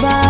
Bye.